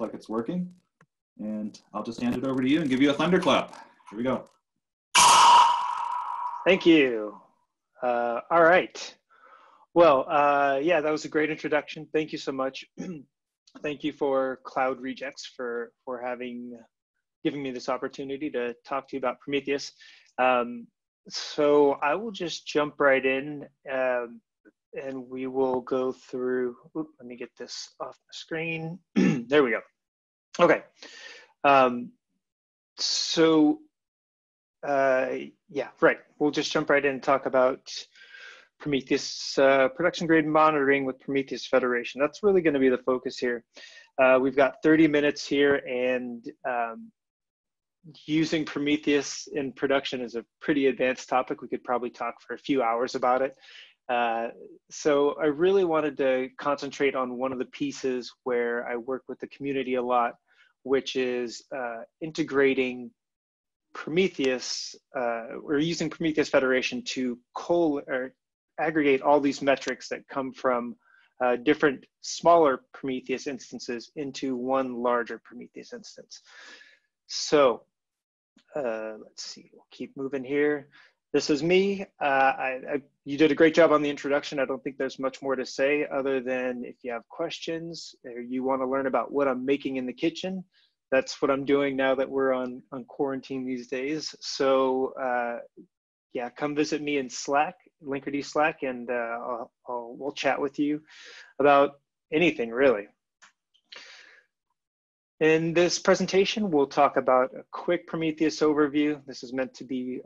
like it's working. And I'll just hand it over to you and give you a thunderclap. Here we go. Thank you. Uh, all right. Well, uh, yeah, that was a great introduction. Thank you so much. Thank you for Cloud Rejekts for for having giving me this opportunity to talk to you about Prometheus. Um, so I will just jump right in, um, and we will go through. Oops, let me get this off the screen. there we go. Okay. Um, so uh, yeah, right. We'll just jump right in and talk about Prometheus uh, production grade monitoring with Prometheus Federation. That's really going to be the focus here. Uh, we've got 30 minutes here, and um, using Prometheus in production is a pretty advanced topic. We could probably talk for a few hours about it. Uh, so I really wanted to concentrate on one of the pieces where I work with the community a lot, which is uh, integrating Prometheus, uh, we're using Prometheus Federation to col or aggregate all these metrics that come from uh, different smaller Prometheus instances into one larger Prometheus instance. So uh, let's see, we'll keep moving here. This is me. Uh, I, I, you did a great job on the introduction. I don't think there's much more to say other than if you have questions or you want to learn about what I'm making in the kitchen, that's what I'm doing now that we're on, on quarantine these days. So uh, yeah, come visit me in Slack, Linkerd Slack, and uh, I'll, I'll, we'll chat with you about anything really. In this presentation, we'll talk about a quick Prometheus overview. This is meant to be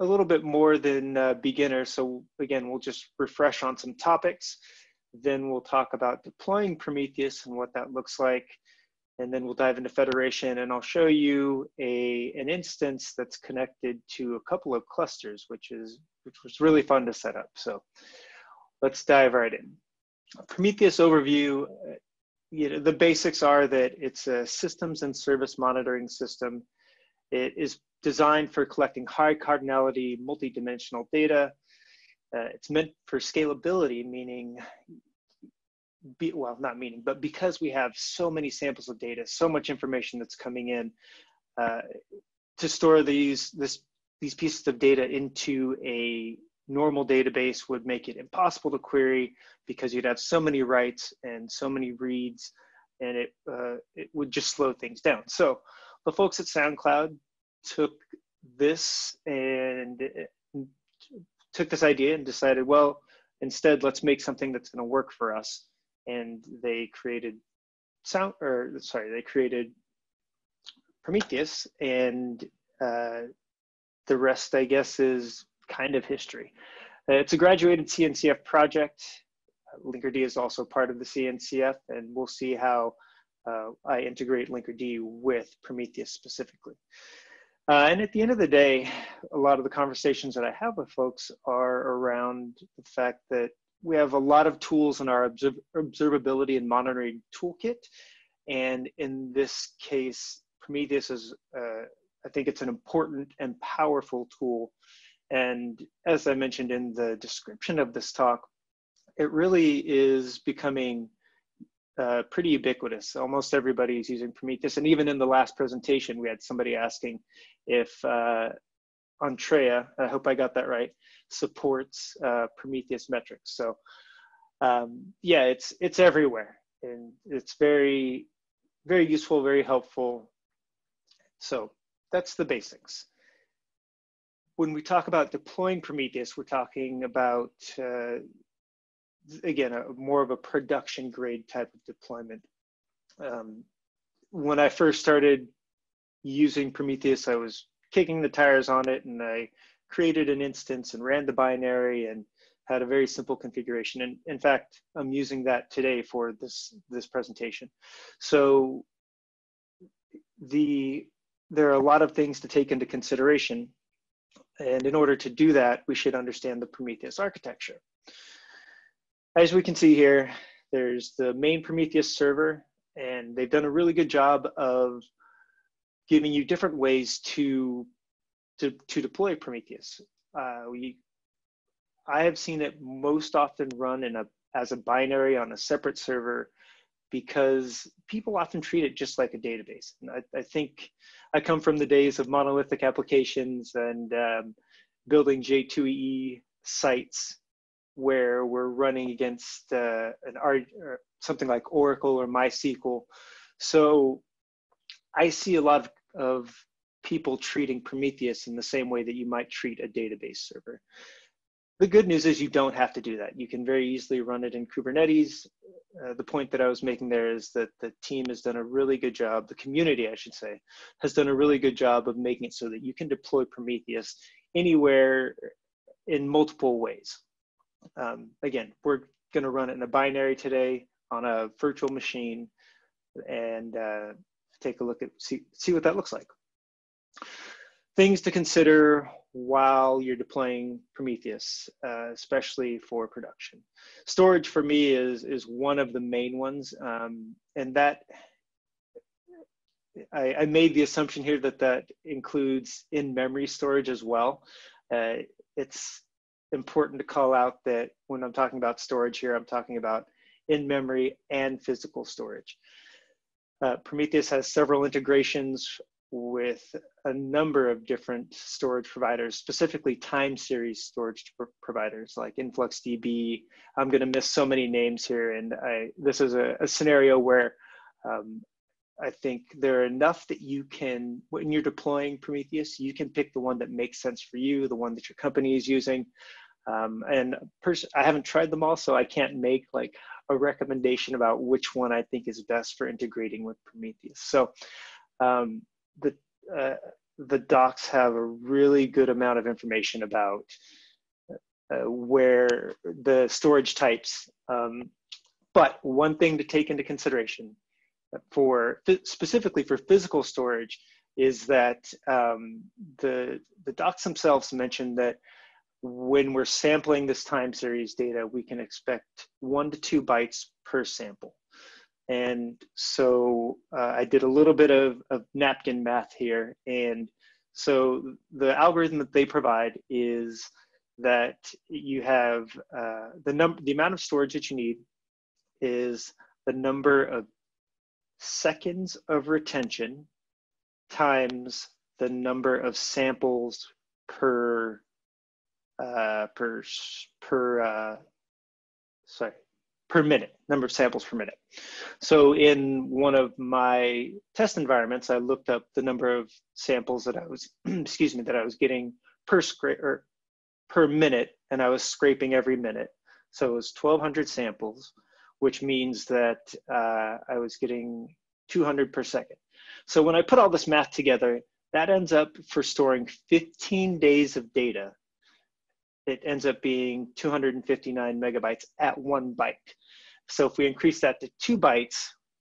a, little bit more than uh, beginner. So again, we'll just refresh on some topics. Then we'll talk about deploying Prometheus and what that looks like and then we'll dive into federation and I'll show you a, an instance that's connected to a couple of clusters, which is which was really fun to set up. So let's dive right in. Prometheus overview, you know, the basics are that it's a systems and service monitoring system. It is designed for collecting high cardinality, multi-dimensional data. Uh, it's meant for scalability, meaning be, well, not meaning, but because we have so many samples of data, so much information that's coming in, uh, to store these this these pieces of data into a normal database would make it impossible to query because you'd have so many writes and so many reads, and it uh, it would just slow things down. So the folks at SoundCloud took this and took this idea and decided, well, instead let's make something that's going to work for us. And they created sound or sorry they created prometheus and uh, the rest i guess is kind of history. It's a graduated cncf project. Linkerd is also part of the cncf and we'll see how uh, i integrate linkerd with prometheus specifically uh, and at the end of the day, a lot of the conversations that I have with folks are around the fact that we have a lot of tools in our observ observability and monitoring toolkit. And in this case, Prometheus is, uh, I think it's an important and powerful tool. And as I mentioned in the description of this talk, it really is becoming uh, pretty ubiquitous. Almost everybody is using Prometheus. And even in the last presentation, we had somebody asking if uh, Antrea, I hope I got that right, supports uh, Prometheus metrics. So um, yeah, it's it's everywhere, and it's very very useful, very helpful. So that's the basics. When we talk about deploying Prometheus, we're talking about uh, again a, more of a production grade type of deployment. Um, when I first started using Prometheus, I was kicking the tires on it and I created an instance and ran the binary and had a very simple configuration. And in fact, I'm using that today for this, this presentation. So the, there are a lot of things to take into consideration. And in order to do that, we should understand the Prometheus architecture. As we can see here, there's the main Prometheus server, and they've done a really good job of giving you different ways to to, to deploy Prometheus. Uh, we, I have seen it most often run in a as a binary on a separate server because people often treat it just like a database. And I, I think I come from the days of monolithic applications and um, building J2EE sites where we're running against uh, an or something like Oracle or MySQL. So I see a lot of, of people treating Prometheus in the same way that you might treat a database server. The good news is you don't have to do that. You can very easily run it in Kubernetes. Uh, the point that I was making there is that the team has done a really good job, the community, I should say, has done a really good job of making it so that you can deploy Prometheus anywhere in multiple ways. Um, again, we're going to run it in a binary today on a virtual machine and uh, take a look at see, see what that looks like. Things to consider while you're deploying Prometheus, uh, especially for production. Storage for me is, is one of the main ones. Um, and that, I, I, made the assumption here that that includes in-memory storage as well. Uh, it's important to call out that when I'm talking about storage here, I'm talking about in-memory and physical storage. Uh, Prometheus has several integrations with a number of different storage providers, specifically time series storage providers like InfluxDB. I'm going to miss so many names here, and I, this is a, a scenario where um, I think there are enough that you can, when you're deploying Prometheus, you can pick the one that makes sense for you, the one that your company is using. Um, and pers- I haven't tried them all, so I can't make like a recommendation about which one I think is best for integrating with Prometheus. So um, the uh, the docs have a really good amount of information about uh, where the storage types. Um, but one thing to take into consideration for specifically for physical storage is that um, the the docs themselves mention that when we're sampling this time series data, we can expect one to two bytes per sample. And so uh, I did a little bit of, of napkin math here. And so the algorithm that they provide is that you have uh, the number, the amount of storage that you need is the number of seconds of retention times the number of samples per uh, per per uh, sorry per minute, number of samples per minute. So in one of my test environments, I looked up the number of samples that I was, excuse me, that I was getting per scrape or per minute, and I was scraping every minute. So it was 1,200 samples, which means that uh, I was getting 200 per second. So when I put all this math together, that ends up for storing 15 days of data it ends up being 259 megabytes at one byte. So if we increase that to two bytes,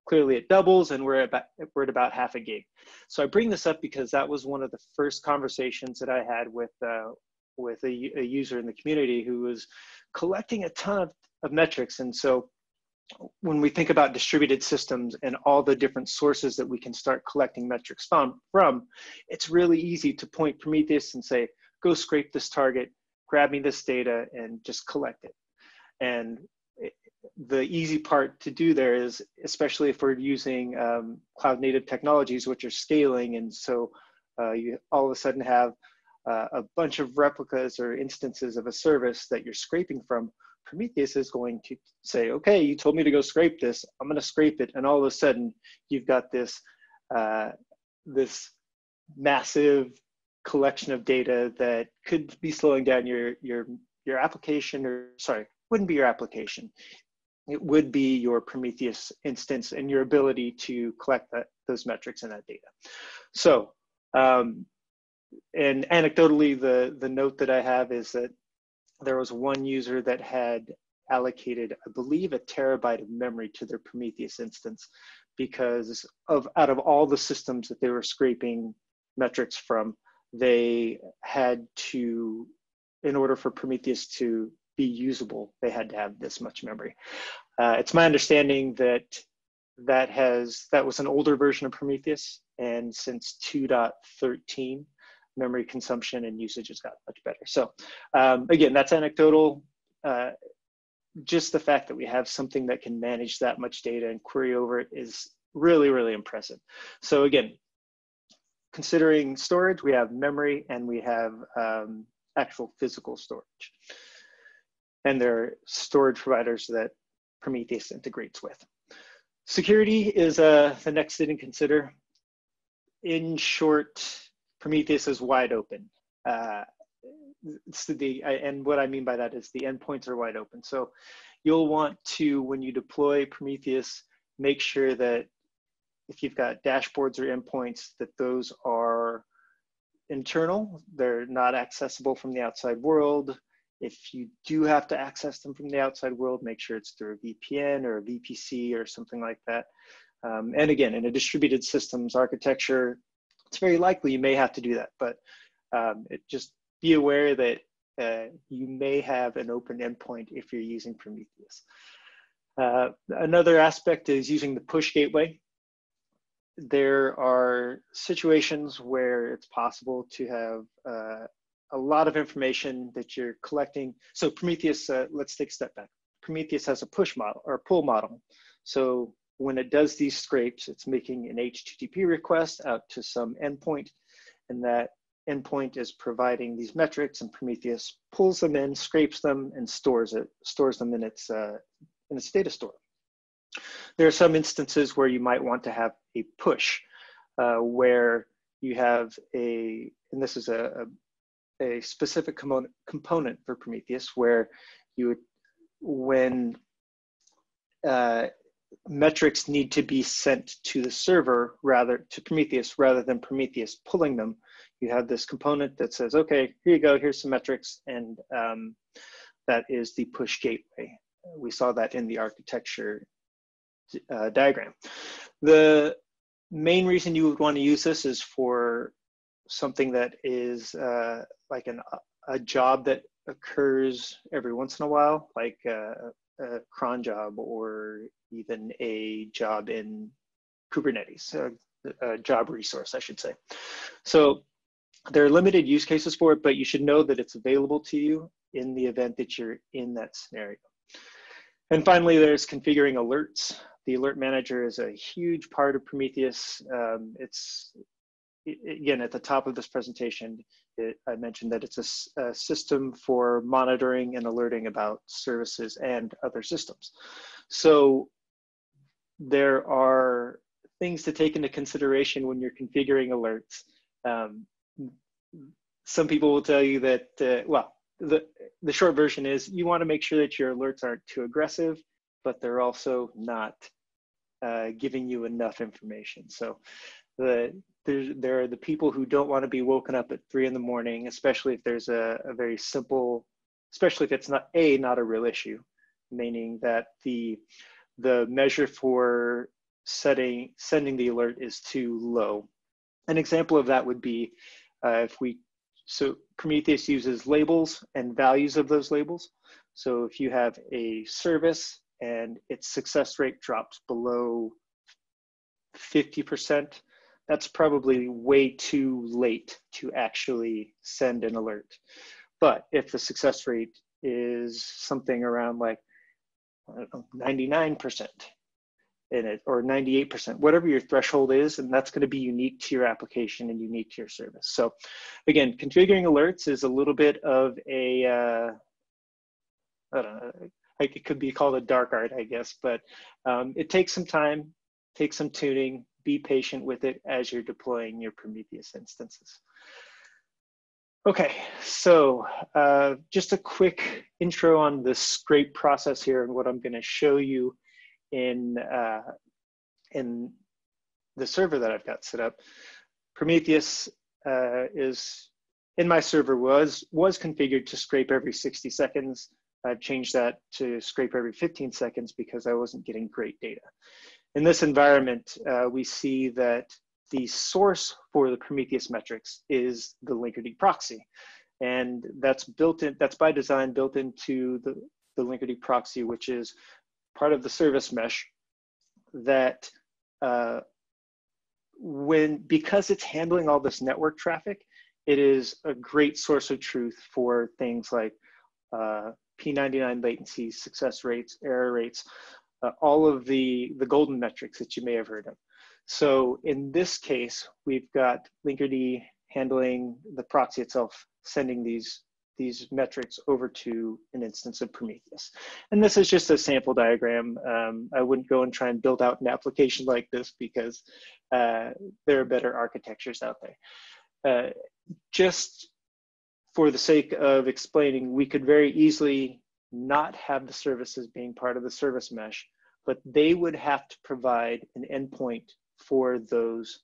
clearly it doubles and we're, about, we're at about half a gig. So I bring this up because that was one of the first conversations that I had with, uh, with a, a, user in the community who was collecting a ton of, of metrics. And so when we think about distributed systems and all the different sources that we can start collecting metrics from, from, it's really easy to point Prometheus and say, go scrape this target, grab me this data and just collect it. And the easy part to do there is, especially if we're using um, cloud native technologies, which are scaling, and so uh, you all of a sudden have uh, a bunch of replicas or instances of a service that you're scraping from, Prometheus is going to say, okay, you told me to go scrape this, I'm gonna scrape it, and all of a sudden you've got this, uh, this massive collection of data that could be slowing down your your your application or sorry wouldn't be your application. It would be your prometheus instance and your ability to collect that, those metrics and that data. So um, and anecdotally the the note that i have is that there was one user that had allocated i believe a terabyte of memory to their prometheus instance because of out of all the systems that they were scraping metrics from they had to, in order for Prometheus to be usable, they had to have this much memory. Uh, it's my understanding that that has that was an older version of Prometheus, and since 2.13, memory consumption and usage has got much better. So um, again, that's anecdotal. Uh, just the fact that we have something that can manage that much data and query over it is really, really impressive. So again, considering storage, we have memory and we have um, actual physical storage. And there are storage providers that Prometheus integrates with. Security is uh, the next thing to consider. In short, Prometheus is wide open. Uh, the, and what I mean by that is the endpoints are wide open. So you'll want to, when you deploy Prometheus, make sure that if you've got dashboards or endpoints, that those are internal, they're not accessible from the outside world. If you do have to access them from the outside world, make sure it's through a VPN or a VPC or something like that. Um, and again, in a distributed systems architecture, it's very likely you may have to do that, but um, it, just be aware that uh, you may have an open endpoint if you're using Prometheus. Uh, another aspect is using the push gateway there are situations where it's possible to have uh, a lot of information that you're collecting. So Prometheus, uh, let's take a step back. Prometheus has a push model or a pull model. So when it does these scrapes, it's making an HTTP request out to some endpoint, and that endpoint is providing these metrics, and Prometheus pulls them in, scrapes them, and stores it, stores them in its uh, in its data store. There are some instances where you might want to have a push uh, where you have a, and this is a, a, a specific component, component for Prometheus where you would, when uh, metrics need to be sent to the server rather to Prometheus rather than Prometheus pulling them. You have this component that says, okay, here you go, here's some metrics, and um, that is the push gateway. We saw that in the architecture uh, diagram. The main reason you would want to use this is for something that is uh, like an, a job that occurs every once in a while, like a, a cron job or even a job in Kubernetes, a, a job resource, I should say. So there are limited use cases for it, but you should know that it's available to you in the event that you're in that scenario. And finally, there's configuring alerts. The alert manager is a huge part of Prometheus. Um, it's, again, at the top of this presentation, it, I mentioned that it's a, a, system for monitoring and alerting about services and other systems. So there are things to take into consideration when you're configuring alerts. Um, some people will tell you that, uh, well, the, the short version is you want to make sure that your alerts aren't too aggressive, but they're also not uh, giving you enough information. So the there, are the people who don't want to be woken up at three in the morning, especially if there's a, a very simple, especially if it's not a not a real issue, meaning that the the measure for setting sending the alert is too low. An example of that would be uh, if we so Prometheus uses labels and values of those labels. So if you have a service and its success rate drops below 50%, that's probably way too late to actually send an alert. But if the success rate is something around like 99%, in it or 98%, whatever your threshold is, and that's going to be unique to your application and unique to your service. So again, configuring alerts is a little bit of a, uh, I don't know, like it could be called a dark art, I guess, but um, it takes some time, takes some tuning, be patient with it as you're deploying your Prometheus instances. Okay, so uh, just a quick intro on the scrape process here and what I'm gonna show you in uh, in the server that I've got set up. Prometheus uh, is in my server was was configured to scrape every 60 seconds. I've changed that to scrape every 15 seconds because I wasn't getting great data. In this environment, uh, we see that the source for the Prometheus metrics is the Linkerd proxy. And that's built in, that's by design built into the, the Linkerd proxy, which is part of the service mesh that uh, when because it's handling all this network traffic, it is a great source of truth for things like uh, P99 latency success rates, error rates, uh, all of the, the golden metrics that you may have heard of. So in this case, we've got Linkerd handling the proxy itself, sending these, these metrics over to an instance of Prometheus. And this is just a sample diagram. Um, I wouldn't go and try and build out an application like this because uh, there are better architectures out there. Uh, just for the sake of explaining, we could very easily not have the services being part of the service mesh, but they would have to provide an endpoint for those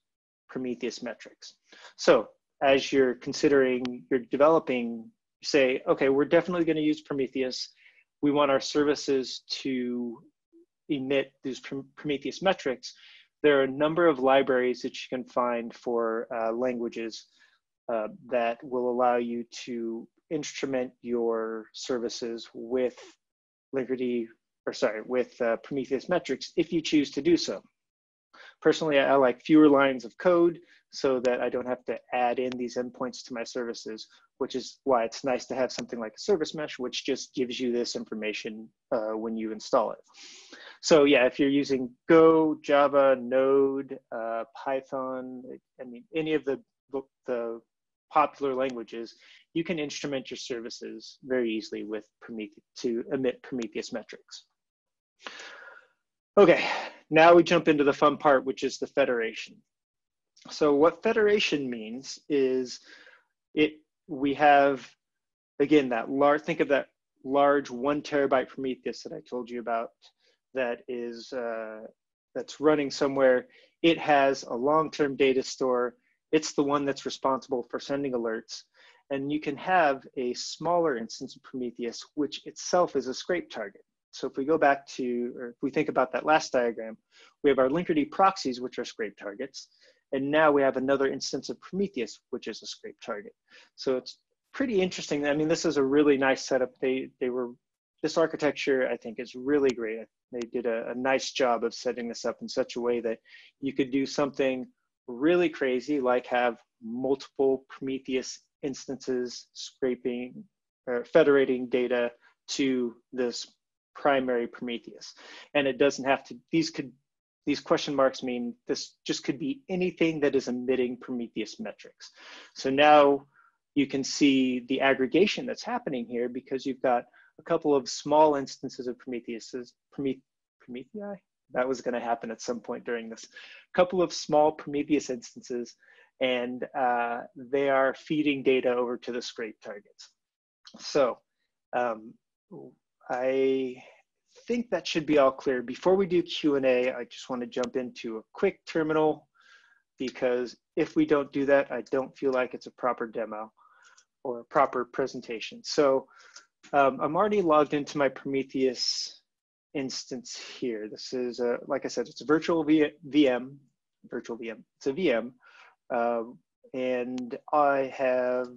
Prometheus metrics. So as you're considering, you're developing, say, okay, we're definitely going to use Prometheus. We want our services to emit these Prometheus metrics. There are a number of libraries that you can find for uh, languages uh, that will allow you to instrument your services with Linkerd, or sorry, with uh, Prometheus metrics if you choose to do so. Personally, I like fewer lines of code so that I don't have to add in these endpoints to my services, which is why it's nice to have something like a service mesh, which just gives you this information uh, when you install it. So yeah, if you're using Go, Java, Node, uh, Python, I mean, any of the, the popular languages, you can instrument your services very easily with Prometheus to emit Prometheus metrics. Okay, now we jump into the fun part, which is the federation. So what federation means is it we have again that large think of that large one terabyte Prometheus that I told you about that is uh, that's running somewhere. It has a long-term data store it's the one that's responsible for sending alerts. And you can have a smaller instance of Prometheus, which itself is a scrape target. So if we go back to, or if we think about that last diagram, we have our Linkerd proxies, which are scrape targets. And now we have another instance of Prometheus, which is a scrape target. So it's pretty interesting. I mean, this is a really nice setup. They, they were, this architecture, I think, is really great. They did a, a nice job of setting this up in such a way that you could do something really crazy, like have multiple Prometheus instances scraping or federating data to this primary Prometheus. And it doesn't have to, these could, these question marks mean this just could be anything that is emitting Prometheus metrics. So now you can see the aggregation that's happening here because you've got a couple of small instances of Prometheus, Prometheus, Promethei, that was going to happen at some point during this. A couple of small Prometheus instances, and uh, they are feeding data over to the scrape targets. So um, I think that should be all clear. Before we do Q&A, I just want to jump into a quick terminal because if we don't do that, I don't feel like it's a proper demo or a proper presentation. So um, I'm already logged into my Prometheus instance here. This is, a, like I said, it's a virtual v VM, virtual VM, it's a VM. Uh, and I have,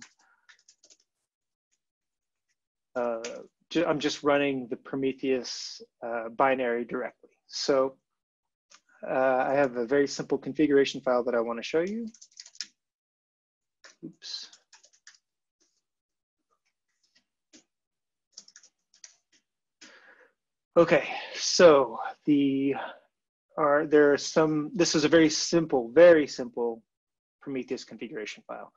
uh, I'm just running the Prometheus uh, binary directly. So uh, I have a very simple configuration file that I wanna show you. Oops. Okay, so the are there are some, this is a very simple, very simple Prometheus configuration file.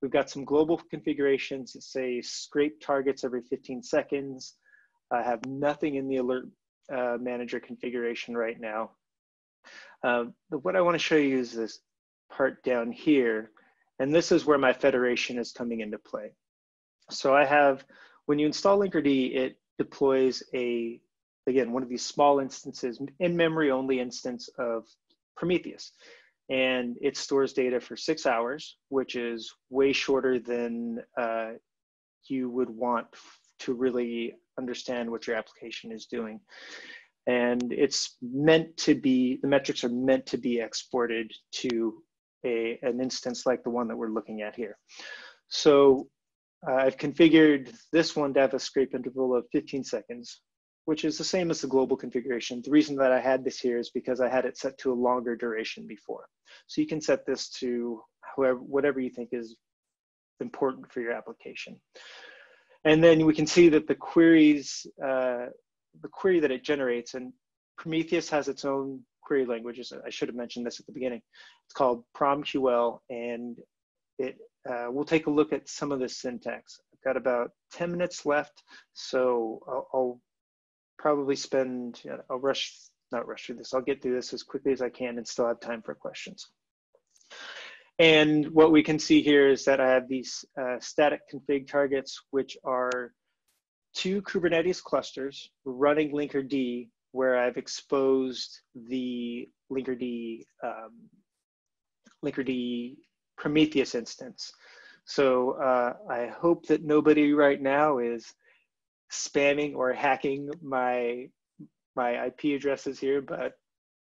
We've got some global configurations that say scrape targets every 15 seconds. I have nothing in the alert uh, manager configuration right now. Uh, but what I wanna show you is this part down here. And this is where my federation is coming into play. So I have, when you install Linkerd, it deploys a again, one of these small instances, in memory only instance of Prometheus. And it stores data for six hours, which is way shorter than uh, you would want to really understand what your application is doing. And it's meant to be, the metrics are meant to be exported to a, an instance like the one that we're looking at here. So uh, I've configured this one to have a scrape interval of 15 seconds, which is the same as the global configuration. The reason that I had this here is because I had it set to a longer duration before. So you can set this to whoever, whatever you think is important for your application. And then we can see that the queries, uh, the query that it generates, and Prometheus has its own query language. I should have mentioned this at the beginning. It's called PromQL, and it uh, we'll take a look at some of the syntax. I've got about 10 minutes left, so I'll, I'll probably spend, I'll rush, not rush through this, I'll get through this as quickly as I can and still have time for questions. And what we can see here is that I have these uh, static config targets, which are two Kubernetes clusters running Linkerd, where I've exposed the Linkerd, um, Linkerd Prometheus instance. So uh, I hope that nobody right now is spamming or hacking my my IP addresses here, but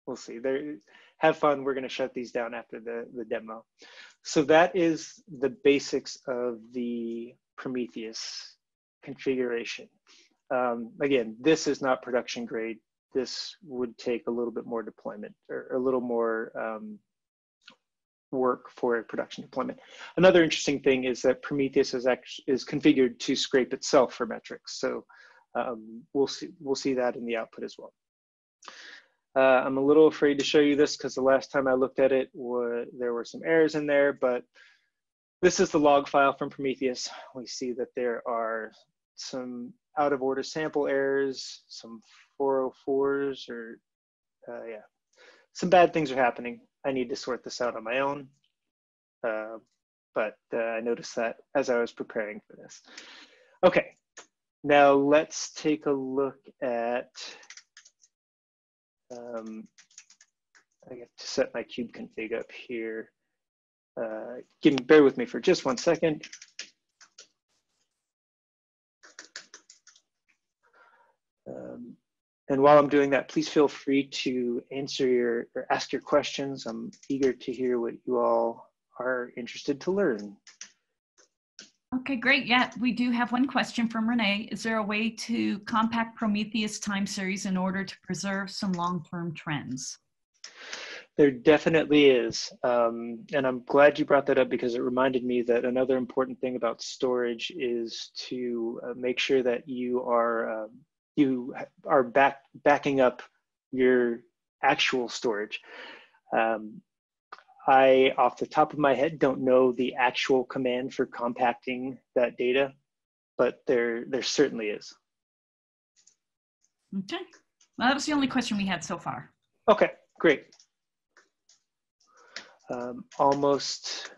we'll see. There, have fun. We're going to shut these down after the the demo. So that is the basics of the Prometheus configuration. Um, again, this is not production grade. This would take a little bit more deployment or a little more um, work for a production deployment. Another interesting thing is that Prometheus is actually is configured to scrape itself for metrics. So um, we'll see we'll see that in the output as well. Uh, I'm a little afraid to show you this because the last time I looked at it, there were some errors in there, but this is the log file from Prometheus. We see that there are some out of order sample errors, some 404s, or uh, yeah, some bad things are happening. I need to sort this out on my own. Uh, but uh, I noticed that as I was preparing for this. Okay, now let's take a look at, um, I have to set my kube config up here. Uh, give me, bear with me for just one second. And while I'm doing that, please feel free to answer your or ask your questions. I'm eager to hear what you all are interested to learn. Okay, great. Yeah, we do have one question from Renee. Is there a way to compact Prometheus time series in order to preserve some long-term trends? There definitely is. Um, and I'm glad you brought that up because it reminded me that another important thing about storage is to uh, make sure that you are um, you are back backing up your actual storage. Um, I, off the top of my head, don't know the actual command for compacting that data, but there, there certainly is. Okay. Well, that was the only question we had so far. Okay, great. Um, almost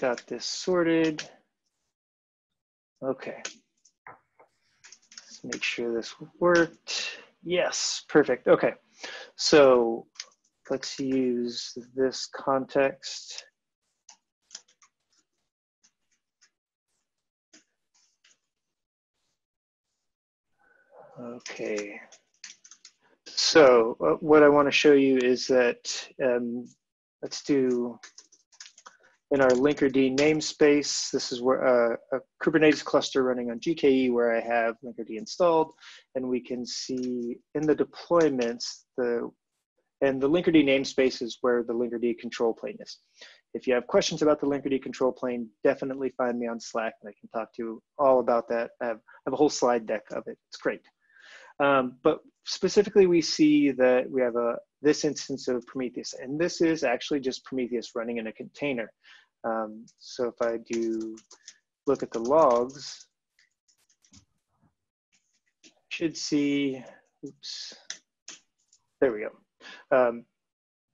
got this sorted. Okay make sure this worked. Yes, perfect. Okay, so let's use this context. Okay, so uh, what I want to show you is that um, let's do in our Linkerd namespace, this is where uh, a Kubernetes cluster running on GKE where I have Linkerd installed, and we can see in the deployments, the and the Linkerd namespace is where the Linkerd control plane is. If you have questions about the Linkerd control plane, definitely find me on Slack and I can talk to you all about that. I have, I have a whole slide deck of it. It's great. Um, but specifically, we see that we have a this instance of Prometheus, and this is actually just Prometheus running in a container. Um, so if I do look at the logs, should see, oops, there we go. Um,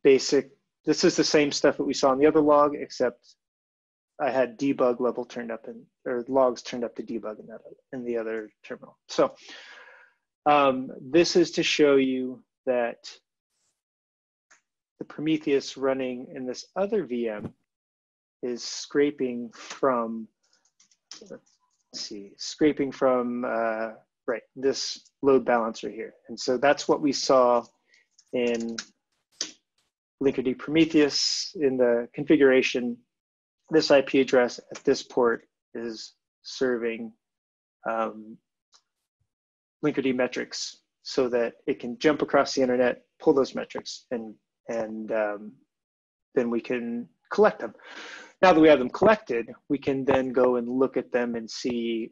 basic, this is the same stuff that we saw in the other log, except I had debug level turned up and or logs turned up to debug in that in the other terminal. So um, this is to show you that the Prometheus running in this other VM is scraping from, let's see, scraping from, uh, right, this load balancer here. And so that's what we saw in Linkerd Prometheus in the configuration. This IP address at this port is serving um, Linkerd metrics so that it can jump across the internet, pull those metrics, and and um, then we can collect them. Now that we have them collected, we can then go and look at them and see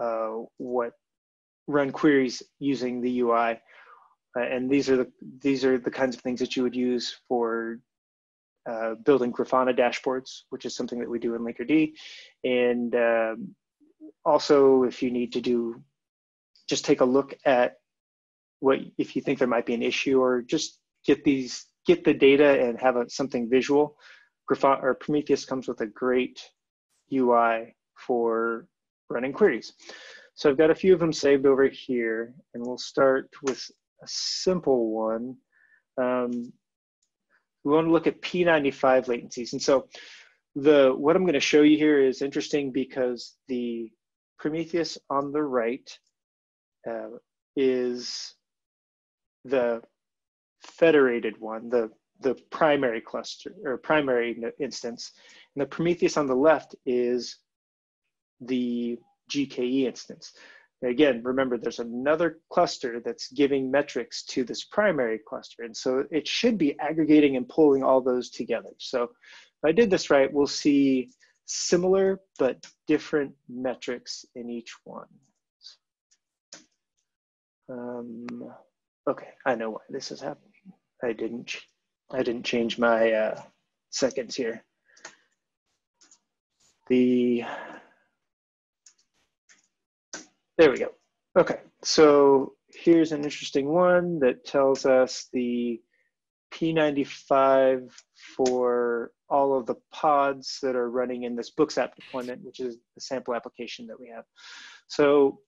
uh, what run queries using the UI. Uh, and these are the these are the kinds of things that you would use for uh, building Grafana dashboards, which is something that we do in Linkerd. And um, also, if you need to do, just take a look at what if you think there might be an issue, or just get these get the data and have a, something visual. Or Prometheus comes with a great UI for running queries. So I've got a few of them saved over here, and we'll start with a simple one. Um, we want to look at P95 latencies. And so the what I'm going to show you here is interesting because the Prometheus on the right uh, is the federated one, the, the primary cluster or primary instance. And the Prometheus on the left is the GKE instance. Again, remember there's another cluster that's giving metrics to this primary cluster. And so it should be aggregating and pulling all those together. So if I did this right, we'll see similar but different metrics in each one. Um, okay, I know why this is happening. I didn't, I didn't change my uh, seconds here. The there we go. Okay, so here's an interesting one that tells us the P95 for all of the pods that are running in this Books app deployment, which is the sample application that we have. So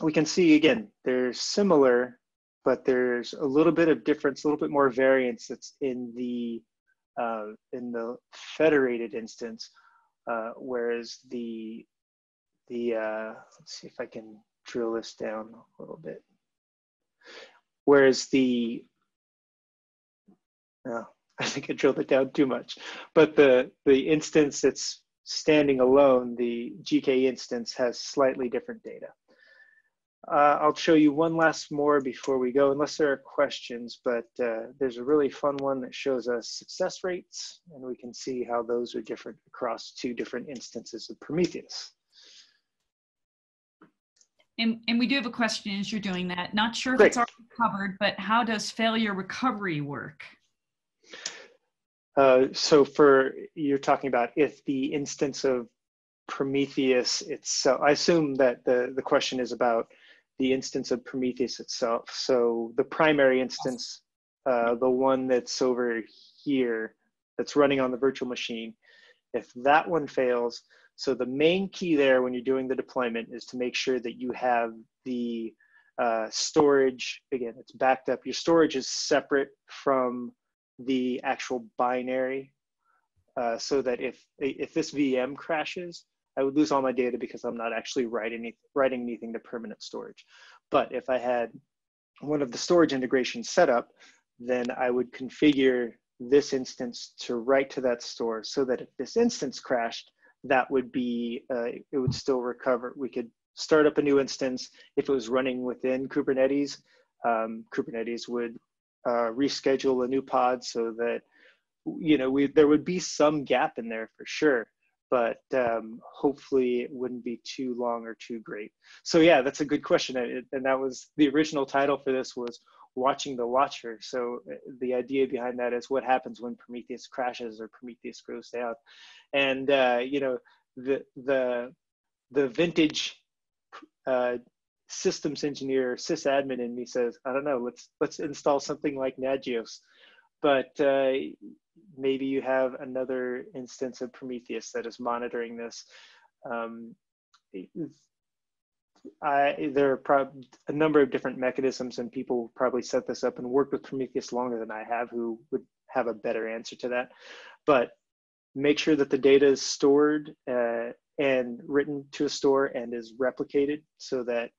we can see again, they're similar, but there's a little bit of difference, a little bit more variance that's in the uh, in the federated instance, uh, whereas the the, uh, let's see if I can drill this down a little bit. Whereas the, no, I think I drilled it down too much, but the, the instance that's standing alone, the GK instance has slightly different data. Uh, I'll show you one last more before we go, unless there are questions, but uh, there's a really fun one that shows us success rates, and we can see how those are different across two different instances of Prometheus. And, and we do have a question as you're doing that. Not sure if Great. it's already covered, but how does failure recovery work? Uh, so for, you're talking about if the instance of Prometheus itself, I assume that the, the question is about the instance of Prometheus itself. So the primary instance, uh, the one that's over here, that's running on the virtual machine, if that one fails, so the main key there when you're doing the deployment is to make sure that you have the uh, storage, again, it's backed up. Your storage is separate from the actual binary uh, so that if, if this VM crashes, I would lose all my data because I'm not actually writing, writing anything to permanent storage. But if I had one of the storage integrations set up, then I would configure this instance to write to that store so that if this instance crashed, that would be, uh, it would still recover. We could start up a new instance. If it was running within Kubernetes, um, Kubernetes would uh, reschedule a new pod so that, you know, we, there would be some gap in there for sure, but um, hopefully it wouldn't be too long or too great. So yeah, that's a good question. And that was the original title for this was watching the watcher. So uh, the idea behind that is what happens when Prometheus crashes or Prometheus goes down and uh, you know the the the vintage uh, systems engineer sysadmin in me says i don't know let's let's install something like nagios but uh, maybe you have another instance of prometheus that is monitoring this. Um, I, there are a number of different mechanisms and people probably set this up and worked with prometheus longer than i have who would have a better answer to that. But make sure that the data is stored uh, and written to a store and is replicated so that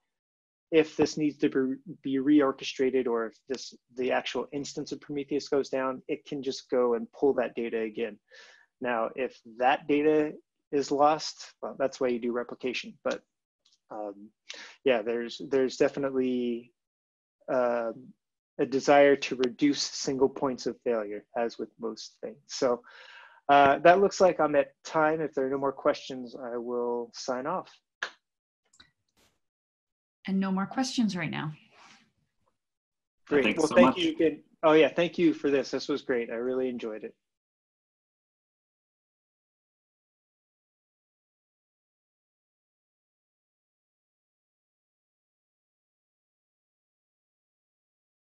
if this needs to be, reorchestrated or if this the actual instance of Prometheus goes down, it can just go and pull that data again. Now, if that data is lost, well, that's why you do replication. But um, yeah, there's there's definitely uh, a desire to reduce single points of failure, as with most things. So uh, that looks like I'm at time. If there are no more questions, I will sign off. And no more questions right now. Great. Thanks Well, so thank much. you again. Oh yeah, thank you for this. This was great. I really enjoyed it.